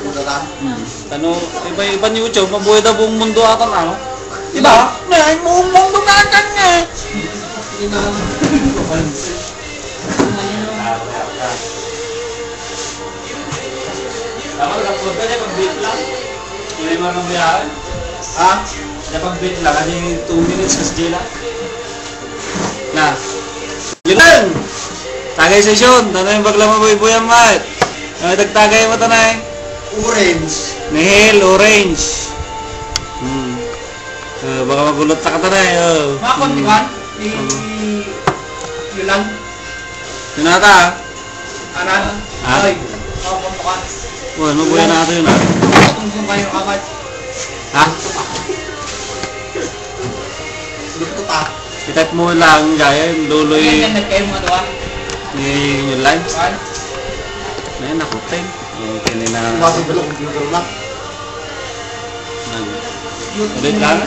Hmm. Ano, iba-iba ni YouTube, mabuhay daw buong mundo ata na, no? Diba? Nay, buong mundo natin nga. Dapat kapag ka niya pag-beat lang. Hindi mo nang biyahe. Ha? Niya pag-beat lang, kasi 2 minutes kasi dila. Na. Yun lang! Tagay sesyon, tanay yung bagla mabuhay-buhay ang mat. Ay, tagtagay mo tanay. Orange. Nihil, orange. Hmm. Uh, baka magulot ta ka tanay. Oh. Mga kontikan. Yulan. Yun ata. Anan. Ah? Ay. Mga kontikan. Well, mabuhay na ata yun ah. Tungkol kayo agad. Ha? Dito ta. Itat mo lang gaya yung luloy Ganyan na kayo mga doon. ni yung lunch. Kan? Ngayon, nakutin. Oh, kini na. Masuk dulu computer lang. Ulit lang.